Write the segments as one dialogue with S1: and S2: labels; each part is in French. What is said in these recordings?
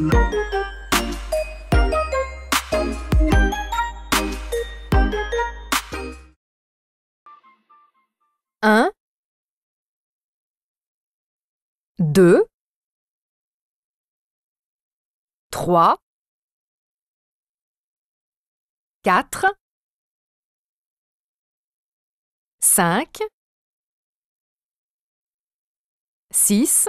S1: Un, deux, trois, quatre, cinq, six,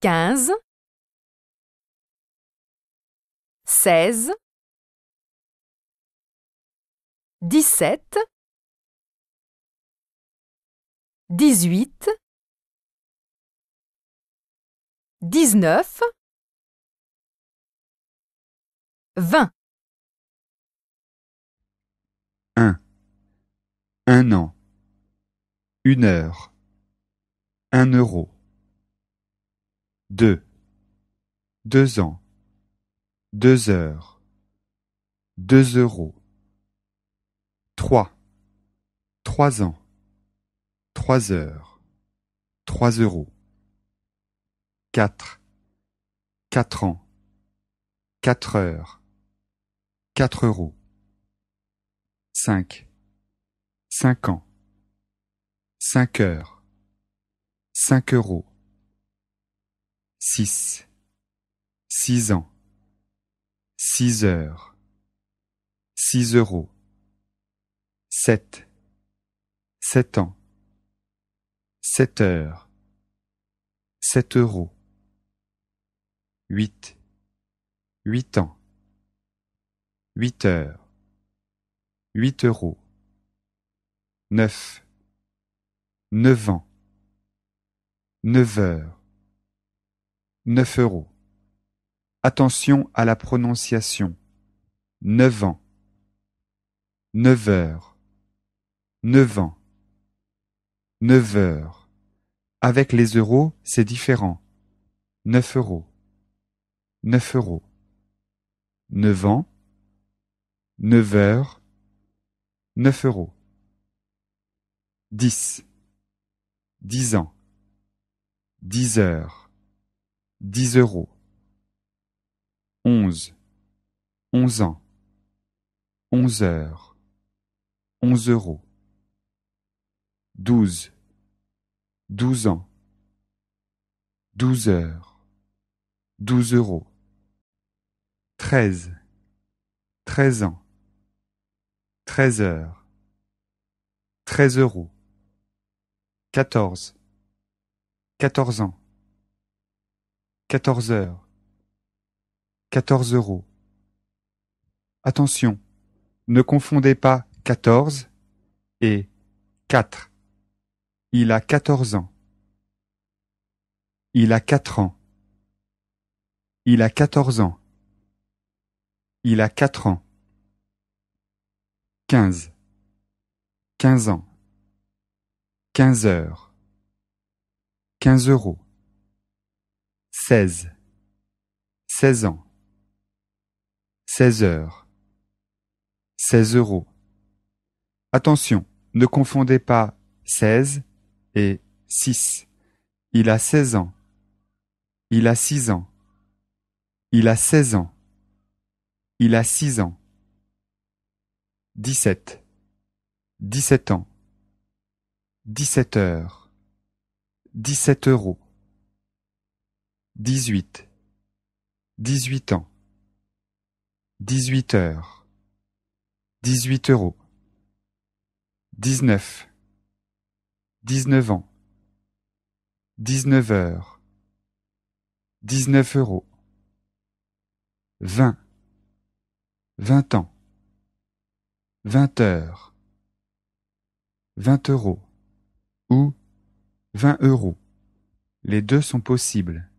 S1: quinze, seize, dix-sept, dix-huit, dix-neuf, vingt.
S2: Un. Un an. Une heure. Un euro. Deux. Deux ans. Deux heures. Deux euros. Trois. Trois ans. Trois heures. Trois euros. Quatre. Quatre ans. Quatre heures. Quatre euros. Cinq. Cinq ans. Cinq heures. Cinq euros. Six. Six ans. Six heures. Six euros. Sept. Sept ans. Sept heures. Sept euros. Huit. Huit ans. Huit heures. Huit euros. Neuf. Neuf ans. Neuf heures. Neuf euros. Attention à la prononciation. Neuf ans. Neuf heures. Neuf ans. Neuf heures. Avec les euros, c'est différent. Neuf euros. Neuf euros. Neuf ans. Neuf heures. Neuf euros. Dix. Dix ans. Dix heures. Dix euros. Onze. Onze ans. Onze heures. Onze euros. Douze. Douze ans. Douze heures. Douze euros. Treize. Treize ans. Treize heures. Treize euros. Quatorze. Quatorze ans. Quatorze heures. Quatorze euros. Attention, ne confondez pas quatorze et quatre. Il a quatorze ans. Il a quatre ans. Il a quatorze ans. Il a quatre ans. Quinze. Quinze ans. Quinze heures. Quinze euros. Seize. Seize ans. Seize heures. Seize euros. Attention, ne confondez pas seize et six. Il a seize ans. Il a six ans. Il a seize ans. Il a six ans. Dix-sept. Dix-sept ans. Dix-sept heures. Dix-sept euros. Dix-huit. Dix-huit ans. Dix-huit heures. Dix-huit euros. Dix-neuf. Dix-neuf ans. Dix-neuf heures. Dix-neuf euros. Vingt. Vingt ans. Vingt heures. Vingt euros. Ou vingt euros. Les deux sont possibles.